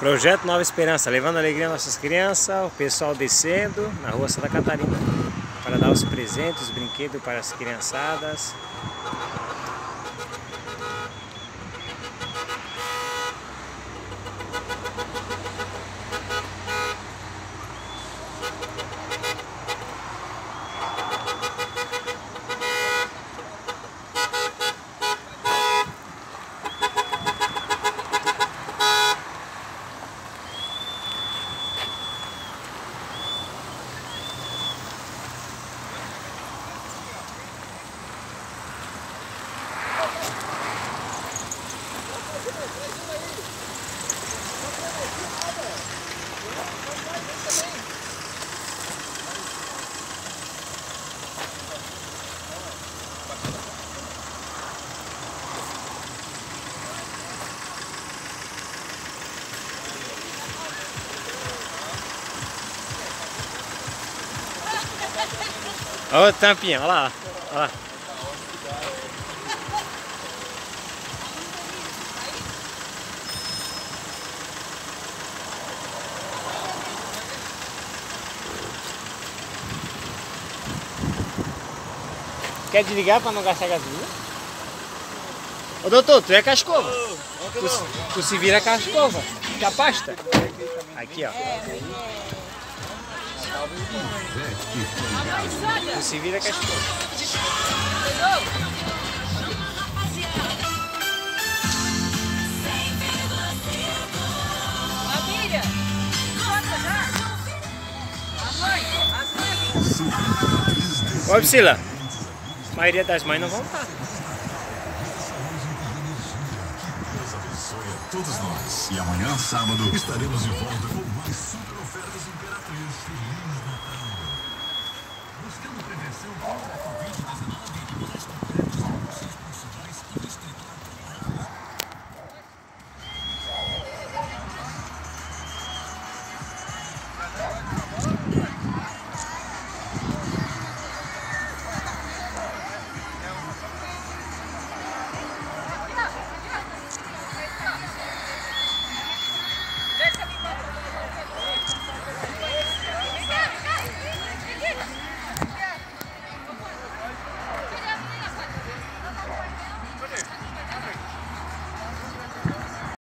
Projeto Nova Esperança, levando alegria às nossas crianças, o pessoal descendo na rua Santa Catarina para dar os presentes, os brinquedos para as criançadas. Olha o tampinha, olha lá, olha lá. Quer desligar para não gastar gasolina? Ô doutor, tu é cascova. Tu, tu se vira cascova. Que a pasta. Aqui, ó. Tu se vira cascova. Família! Ô Priscila, a maioria das mães não vão estar. Deus abençoe a todos nós. E amanhã, sábado, estaremos de volta com mais e um Feliz Natal. Buscando prevenção contra a Covid-19.